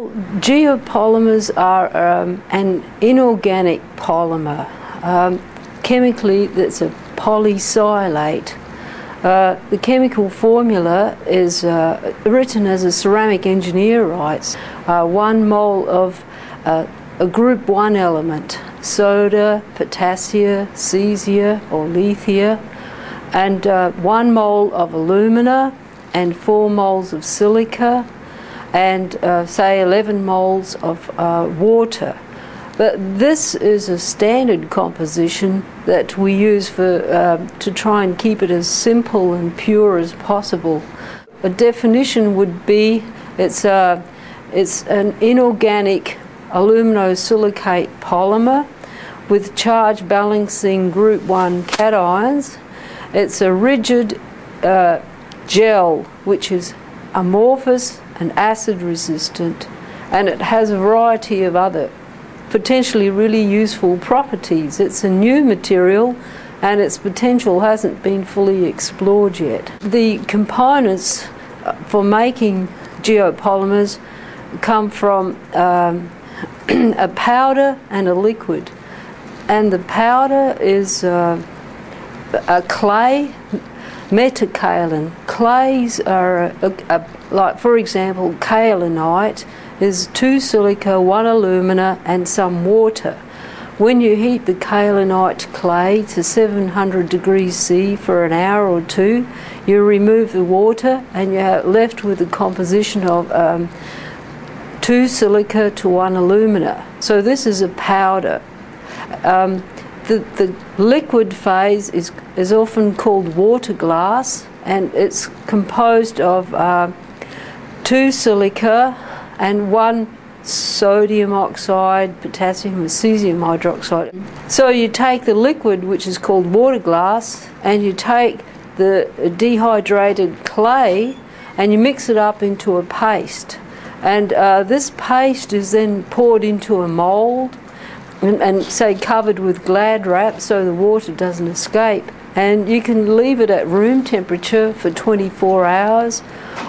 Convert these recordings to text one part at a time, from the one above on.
Geopolymers are um, an inorganic polymer. Um, chemically, that's a polysilicate. Uh, the chemical formula is uh, written as a ceramic engineer writes. Uh, one mole of uh, a group 1 element, soda, potassium, cesia or lithia, and uh, one mole of alumina and four moles of silica and uh, say 11 moles of uh, water. But this is a standard composition that we use for, uh, to try and keep it as simple and pure as possible. A definition would be it's, a, it's an inorganic aluminosilicate polymer with charge balancing group 1 cations. It's a rigid uh, gel which is amorphous and acid resistant, and it has a variety of other potentially really useful properties. It's a new material and its potential hasn't been fully explored yet. The components uh, for making geopolymers come from um, a powder and a liquid. And the powder is uh, a clay metakaolin. Clays are, a, a, a, like for example, kaolinite is two silica, one alumina, and some water. When you heat the kaolinite clay to 700 degrees C for an hour or two, you remove the water and you're left with a composition of um, two silica to one alumina. So this is a powder. Um, the, the liquid phase is, is often called water glass and it's composed of uh, two silica and one sodium oxide, potassium and cesium hydroxide. So you take the liquid, which is called water glass, and you take the dehydrated clay and you mix it up into a paste. And uh, this paste is then poured into a mould and, and say covered with glad wrap so the water doesn't escape. And you can leave it at room temperature for 24 hours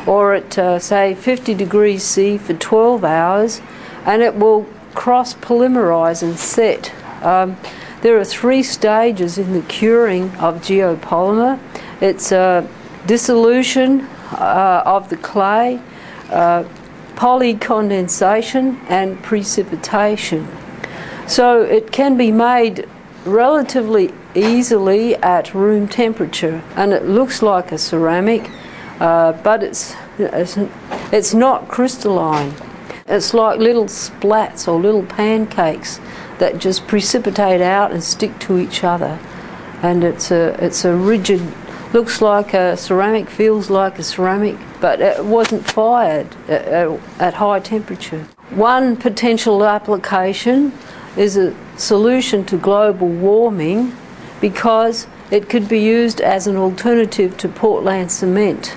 or at uh, say 50 degrees C for 12 hours and it will cross polymerize and set. Um, there are three stages in the curing of geopolymer. It's uh, dissolution uh, of the clay, uh, polycondensation and precipitation. So it can be made relatively easily at room temperature and it looks like a ceramic uh, but it's, it's, it's not crystalline. It's like little splats or little pancakes that just precipitate out and stick to each other. And it's a, it's a rigid, looks like a ceramic, feels like a ceramic, but it wasn't fired at, at high temperature. One potential application is a solution to global warming because it could be used as an alternative to Portland cement.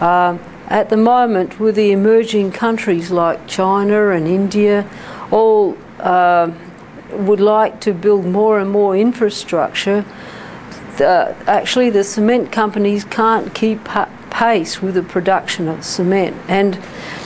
Uh, at the moment, with the emerging countries like China and India, all uh, would like to build more and more infrastructure. Actually, the cement companies can't keep pace with the production of cement. And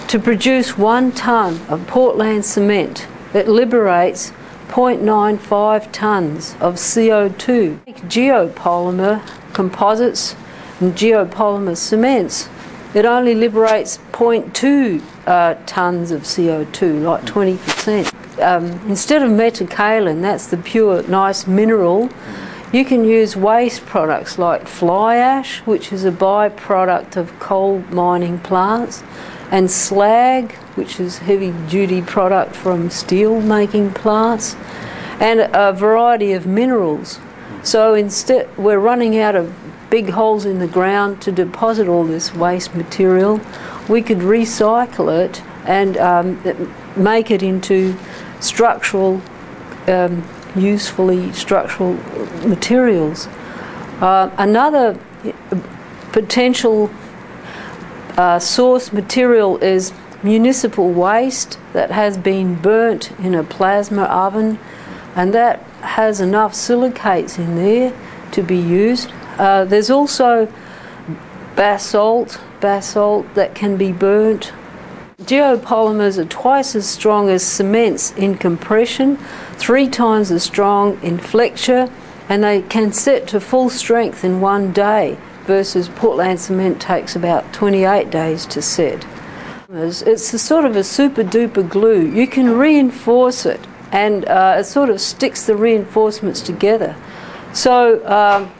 to produce one tonne of Portland cement, it liberates 0.95 tonnes of CO2. Geopolymer composites and geopolymer cements, it only liberates 0.2 uh, tonnes of CO2, like 20%. Um, instead of metakaolin, that's the pure, nice mineral, you can use waste products like fly ash, which is a byproduct of coal mining plants, and slag, which is heavy duty product from steel making plants, and a variety of minerals. So instead, we're running out of big holes in the ground to deposit all this waste material. We could recycle it and um, make it into structural, um, usefully structural materials. Uh, another potential uh, source material is municipal waste that has been burnt in a plasma oven, and that has enough silicates in there to be used. Uh, there's also basalt, basalt that can be burnt. Geopolymers are twice as strong as cements in compression, three times as strong in flexure, and they can set to full strength in one day versus Portland cement takes about 28 days to set. It's a sort of a super duper glue. You can reinforce it and uh, it sort of sticks the reinforcements together. So, um,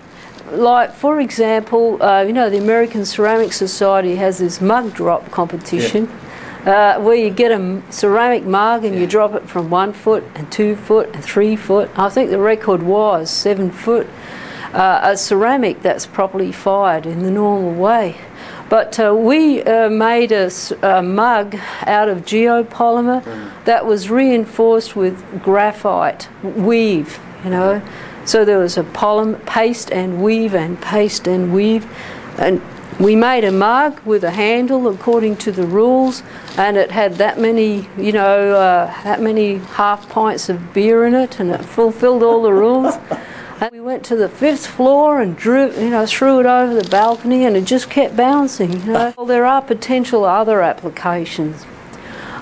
like for example, uh, you know, the American Ceramic Society has this mug drop competition. Yeah. Uh, where you get a ceramic mug and yeah. you drop it from one foot and two foot and three foot. I think the record was seven foot. Uh, a ceramic that's properly fired in the normal way. But uh, we uh, made a, a, mug out of geopolymer mm. that was reinforced with graphite weave, you know. So there was a polymer, paste and weave and paste and weave. And we made a mug with a handle according to the rules, and it had that many, you know, uh, that many half pints of beer in it, and it fulfilled all the rules. And we went to the fifth floor and drew, you know, threw it over the balcony, and it just kept bouncing. You know, well, there are potential other applications.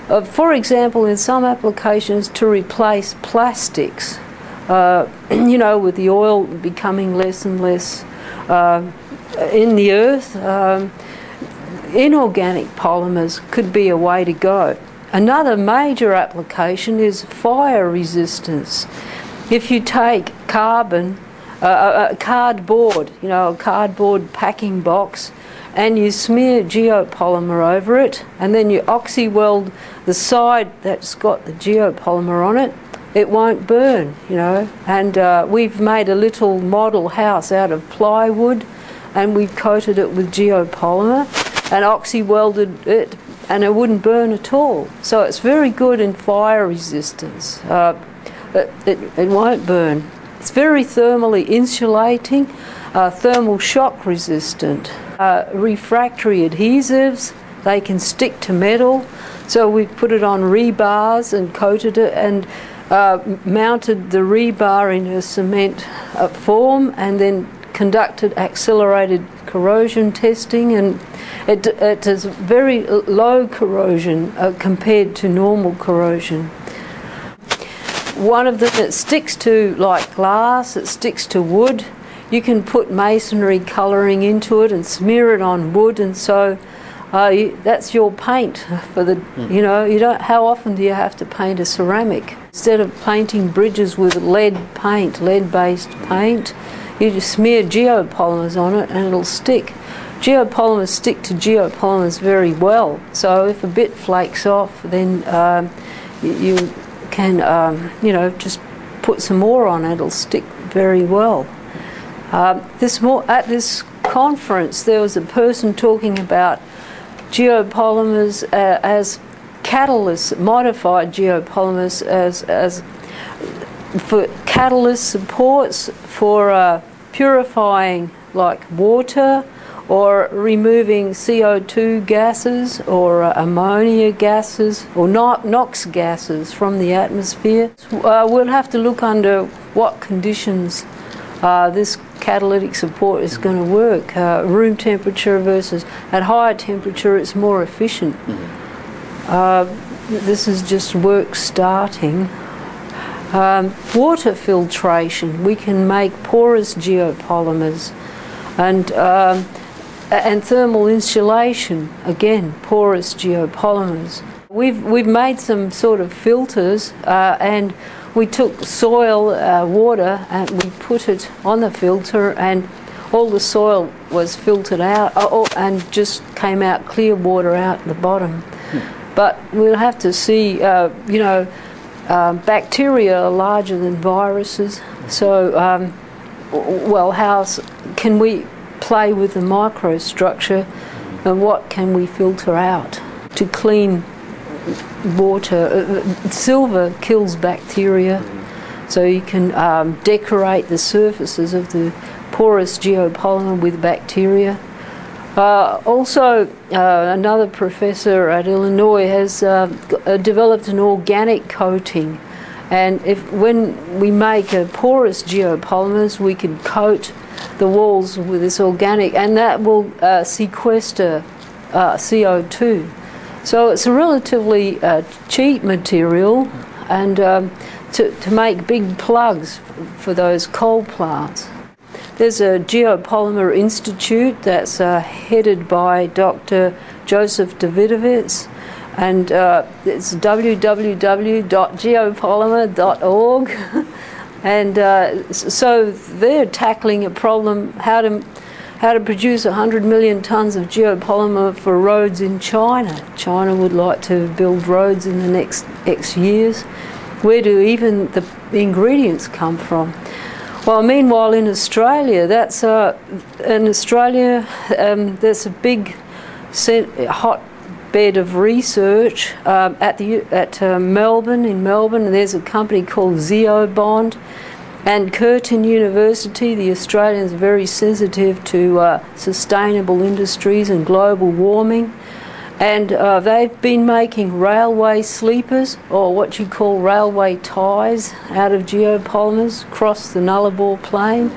Uh, for example, in some applications, to replace plastics. Uh, you know, with the oil becoming less and less uh, in the earth, um, inorganic polymers could be a way to go. Another major application is fire resistance. If you take carbon, uh, a cardboard, you know, a cardboard packing box, and you smear geopolymer over it, and then you oxy weld the side that's got the geopolymer on it, it won't burn, you know. And uh, we've made a little model house out of plywood, and we've coated it with geopolymer and oxy welded it, and it wouldn't burn at all. So it's very good in fire resistance. Uh, it, it, it won't burn. It's very thermally insulating, uh, thermal shock resistant, uh, refractory adhesives, they can stick to metal. So we put it on rebars and coated it and uh, mounted the rebar in a cement uh, form and then conducted accelerated corrosion testing and it, it is very low corrosion uh, compared to normal corrosion. One of them that sticks to like glass, it sticks to wood. You can put masonry colouring into it and smear it on wood, and so uh, you, that's your paint for the. Mm. You know, you don't. How often do you have to paint a ceramic? Instead of painting bridges with lead paint, lead-based paint, you just smear geopolymers on it, and it'll stick. Geopolymers stick to geopolymers very well. So if a bit flakes off, then um, you can, um, you know, just put some more on it, it'll stick very well. Uh, this more, at this conference, there was a person talking about geopolymers uh, as catalysts, modified geopolymers as, as for catalyst supports for uh, purifying like water or removing CO2 gases or uh, ammonia gases or NOx gases from the atmosphere. Uh, we'll have to look under what conditions uh, this catalytic support is going to work. Uh, room temperature versus at higher temperature, it's more efficient. Mm-hmm. this is just work starting. Um, water filtration, we can make porous geopolymers and um, and thermal insulation, again, porous geopolymers. We've, we've made some sort of filters uh, and we took soil uh, water and we put it on the filter and all the soil was filtered out uh, and just came out clear water out the bottom. Hmm. But we'll have to see, uh, you know, um, bacteria are larger than viruses. So, um, well, how can we play with the microstructure and what can we filter out to clean water. Uh, uh, silver kills bacteria, so you can um, decorate the surfaces of the porous geopolymer with bacteria. Uh, also, uh, another professor at Illinois has uh, developed an organic coating, and if when we make a porous geopolymers, we can coat the walls with this organic, and that will uh, sequester uh, CO2. So it's a relatively uh, cheap material and um, to, to make big plugs for those coal plants. There's a Geopolymer Institute that's uh, headed by Dr. Joseph Davidovits, and uh, it's www.geopolymer.org. and uh, so they're tackling a problem how to how to produce 100 million tons of geopolymer for roads in China. China would like to build roads in the next X years. Where do even the ingredients come from? Well, meanwhile, in Australia, that's uh, in Australia, um, there's a big hotbed of research um, at the at uh, Melbourne in Melbourne. There's a company called Zeobond and Curtin University, the Australians are very sensitive to uh, sustainable industries and global warming. And uh, they've been making railway sleepers, or what you call railway ties, out of geopolymers across the Nullarbor Plain,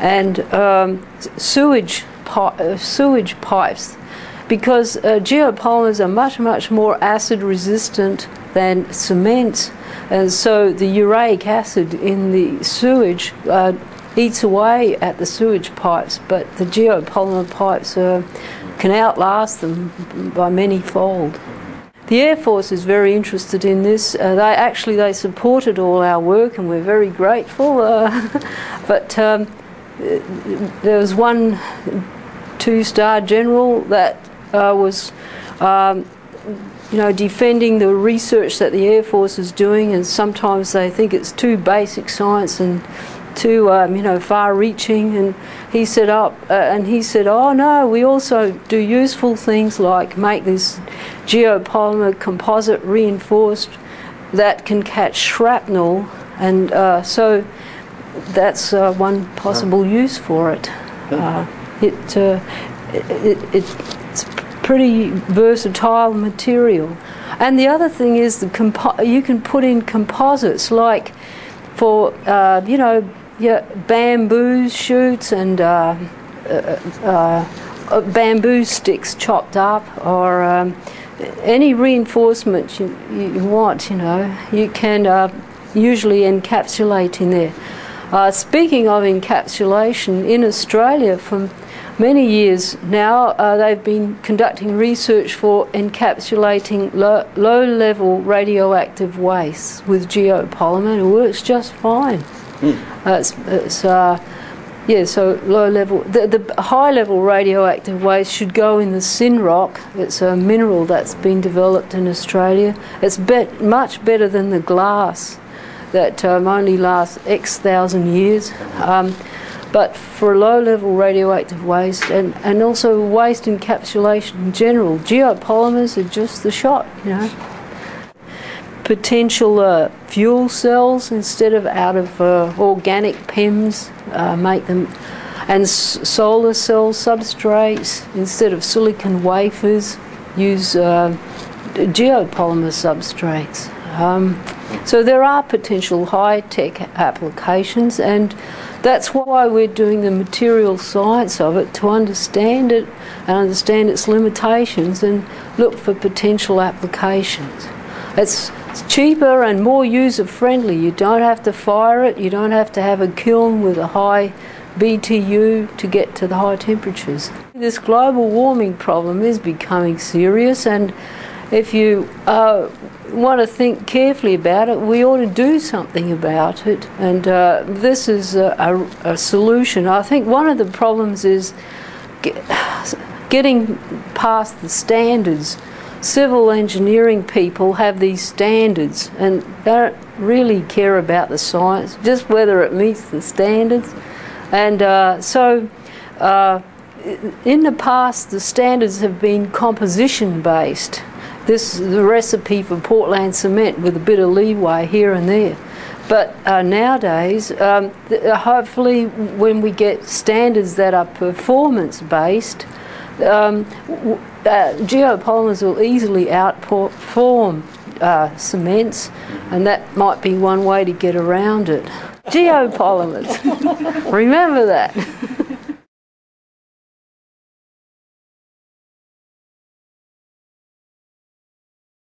and um, sewage, pi- uh, sewage pipes, because uh, geopolymers are much, much more acid resistant than cement and so the uric acid in the sewage uh, eats away at the sewage pipes, but the geopolymer pipes uh, can outlast them by many fold. The Air Force is very interested in this. Uh, they actually they supported all our work, and we're very grateful. Uh, but um, there was one two-star general that uh, was um, you know, defending the research that the Air Force is doing, and sometimes they think it's too basic science and too, um, you know, far-reaching. And he said up, uh, and he said, "Oh no, we also do useful things like make this geopolymer composite reinforced that can catch shrapnel, and uh, so that's uh, one possible use for it. Uh, it, uh, it, it, it's pretty versatile material. And the other thing is the you can put in composites like for uh, you know yeah, bamboo shoots and uh, uh, uh, uh bamboo sticks chopped up or um, any reinforcement you, you, want. You know you can uh, usually encapsulate in there. Speaking of encapsulation, in Australia from many years now, uh, they've been conducting research for encapsulating lo- low level radioactive waste with geopolymer. It works just fine. Mm. Uh, it's, it's uh, yeah, so low level. The, the high level radioactive waste should go in the Synroc. It's a mineral that's been developed in Australia. It's bet, much better than the glass that um, only lasts X thousand years. Um, but for low level radioactive waste and, and also waste encapsulation in general, geopolymers are just the shot, you know. Potential uh, fuel cells instead of out of uh, organic PEMs, uh, make them, and solar cell substrates instead of silicon wafers, use uh, geopolymer substrates. Um, so there are potential high tech applications and that's why we're doing the material science of it to understand it and understand its limitations and look for potential applications. It's, cheaper and more user friendly. You don't have to fire it, you don't have to have a kiln with a high BTU to get to the high temperatures. This global warming problem is becoming serious, and if you uh, want to think carefully about it, we ought to do something about it. And uh, this is a, a, a, solution. I think one of the problems is get, getting past the standards. Civil engineering people have these standards and they don't really care about the science, just whether it meets the standards. And uh, so, uh, in the past, the standards have been composition based this is the recipe for Portland cement with a bit of leeway here and there. But uh, nowadays, um, uh, hopefully, when we get standards that are performance based, um, uh, geopolymers will easily outperform uh, cements, and that might be one way to get around it. Geopolymers, remember that.